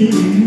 you